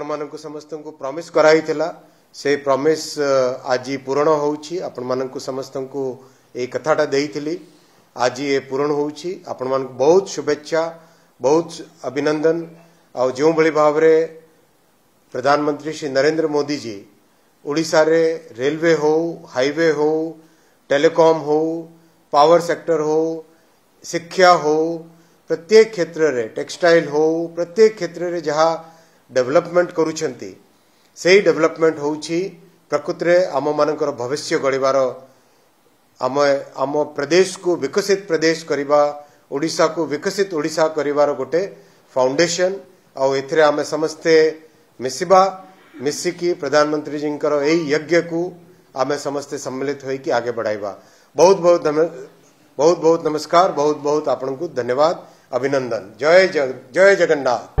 मान समस्त को प्रमिश कराई से प्रमिश आज पूरण होपण समस्त को ये कथाटा दे आज ये पूरण हो बहुत शुभेच्छा बहुत अभिनंदन आो प्रधानमंत्री श्री नरेंद्र मोदी जी ओडा रेलवे हो हाइवे हो टेलीकॉम हो पावर सेक्टर हो शिक्षा हो प्रत्येक क्षेत्र में टेक्सटाइल हो प्रत्येक क्षेत्र में जहाँ डेभलपमेंट कर डेभलपमेंट हूँ प्रकृति आम मान भविष्य गढ़वर आम प्रदेश को विकसित प्रदेश करवा ओडा को विकसित ओडा कर गोटे फाउंडेसन आम समस्ते मिसिबा मिसिकी प्रधानमंत्री जी ए यज्ञ को आम समस्ते सम्मिलित हो आगे बढ़ावा बहुत बहुत बहुत बहुत नमस्कार बहुत बहुत आपन को धन्यवाद अभिनंदन जय जय जगन्नाथ